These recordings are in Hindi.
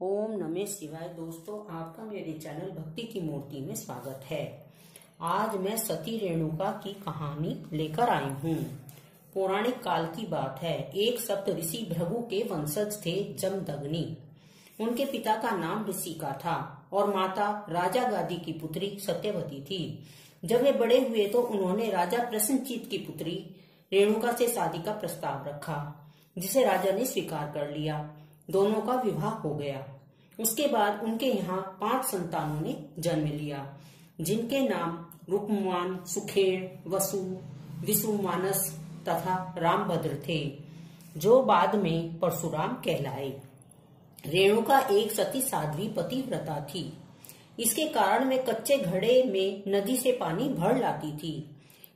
ओम नमः शिवाय। दोस्तों, आपका मेरे चैनल भक्ति की मूर्ति में स्वागत है। आज मैं सती रेणुका की कहानी लेकर आई हूँ। पौराणिक काल की बात है। एक सप्त ऋषि भृगु के वंशज थे जमदग्नि। उनके पिता का नाम ऋषि का था और माता राजा गादी की पुत्री सत्यवती थी। जब वे बड़े हुए तो उन्होंने राजा प्रसन्नचित की पुत्री रेणुका से शादी का प्रस्ताव रखा, जिसे राजा ने स्वीकार कर लिया। दोनों का विवाह हो गया। उसके बाद उनके यहाँ पाँच संतानों ने जन्म लिया, जिनके नाम रुकमान सुखेड़ वसु विसुमानस तथा रामभद्र थे, जो बाद में परशुराम कहलाए। रेणुका एक सती साध्वी पतिव्रता थी। इसके कारण वे कच्चे घड़े में नदी से पानी भर लाती थी।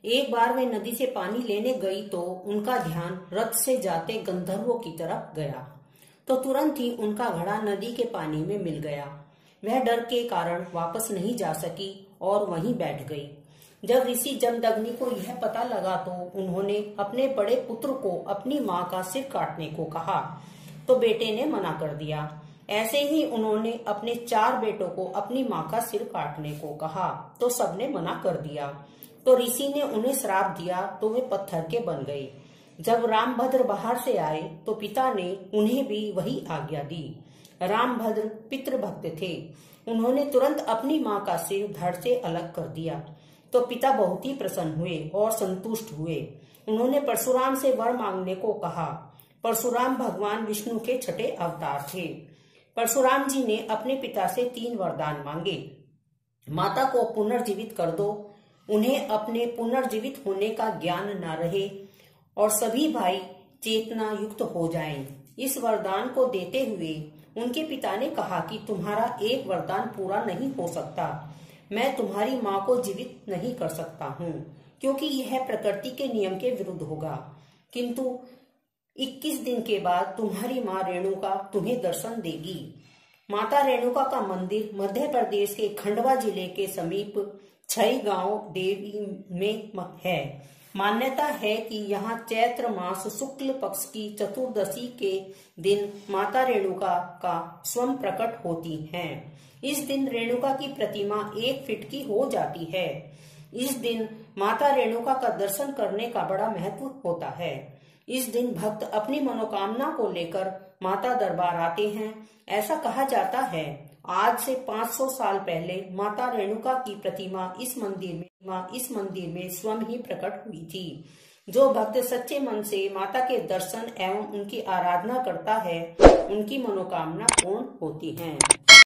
एक बार वे नदी से पानी लेने गई तो उनका ध्यान रथ से जाते गंधर्वों की तरफ़ गया। तो तुरंत ही उनका घड़ा नदी के पानी में मिल गया। वह डर के कारण वापस नहीं जा सकी और वहीं बैठ गई। जब ऋषि जमदग्नि को यह पता लगा तो उन्होंने अपने बड़े पुत्र को अपनी माँ का सिर काटने को कहा। तो बेटे ने मना कर दिया। ऐसे ही उन्होंने अपने चार बेटों को अपनी माँ का सिर काटने को कहा। तो सबने मना कर दिया। तो ऋषि ने उन्हें श्राप दिया तो वे पत्थर के बन गए। जब रामभद्र बाहर से आए तो पिता ने उन्हें भी वही आज्ञा दी। रामभद्र पितृभक्त थे। उन्होंने तुरंत अपनी माँ का सिर धड़ से अलग कर दिया। तो पिता बहुत ही प्रसन्न हुए और संतुष्ट हुए। उन्होंने परशुराम से वर मांगने को कहा। परशुराम भगवान विष्णु के छठे अवतार थे। परशुराम जी ने अपने पिता से तीन वरदान मांगे। माता को पुनर्जीवित कर दो। उन्हें अपने पुनर्जीवित होने का ज्ञान न रहे। और सभी भाई चेतना युक्त हो जाएँ। इस वरदान को देते हुए उनके पिता ने कहा कि तुम्हारा एक वरदान पूरा नहीं हो सकता। मैं तुम्हारी माँ को जीवित नहीं कर सकता हूँ, क्योंकि यह प्रकृति के नियम के विरुद्ध होगा। किंतु 21 दिन के बाद तुम्हारी माँ रेणुका तुम्हें दर्शन देगी। माता रेणुका का मंदिर मध्य प्रदेश के खंडवा ज़िले के समीप छई गाँव देवी में है। मान्यता है कि यहाँ चैत्र मास शुक्ल पक्ष की चतुर्दशी के दिन माता रेणुका का स्वयं प्रकट होती हैं। इस दिन रेणुका की प्रतिमा एक फिट की हो जाती है इस दिन माता रेणुका का दर्शन करने का बड़ा महत्व होता है इस दिन भक्त अपनी मनोकामना को लेकर माता दरबार आते हैं। ऐसा कहा जाता है, आज से 500 साल पहले माता रेणुका की प्रतिमा इस मंदिर में इस मंदिर में स्वयं ही प्रकट हुई थी। जो भक्त सच्चे मन से माता के दर्शन एवं उनकी आराधना करता है, उनकी मनोकामना पूर्ण होती है।